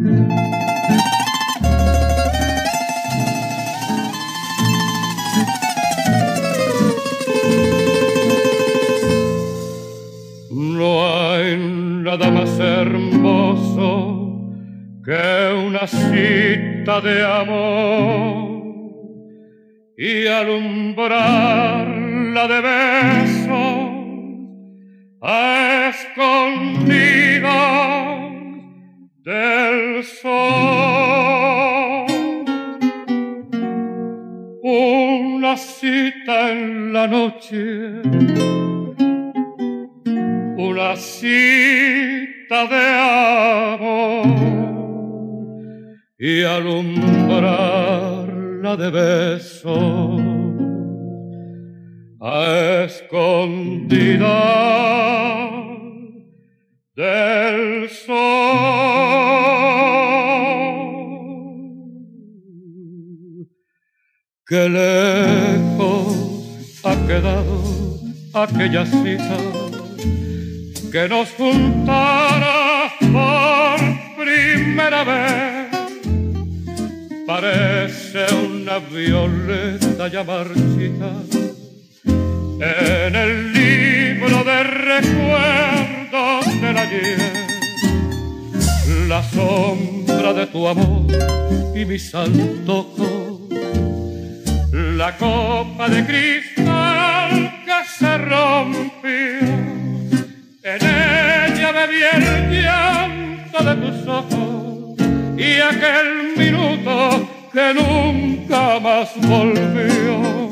No hay nada más hermoso que una cita de amor y alumbrarla de besos Una cita en la noche, una cita de amor y alumbrarla de besos a escondida del sol. Qué lejos ha quedado aquella cita que nos juntara por primera vez. Parece una violeta ya marchita en el libro de recuerdos del ayer, la sombra de tu amor y mi santo la copa de cristal que se rompió, en ella bebí el llanto de tus ojos y aquel minuto que nunca más volvió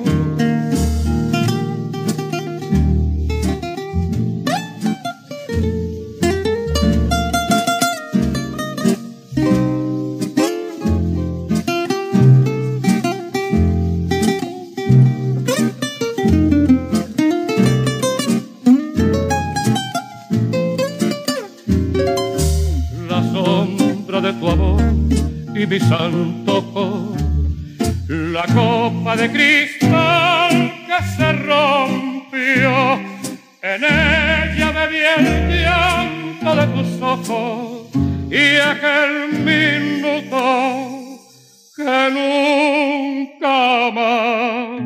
y mi santo la copa de cristal que se rompió, en ella bebí el llanto de tus ojos y aquel minuto que nunca más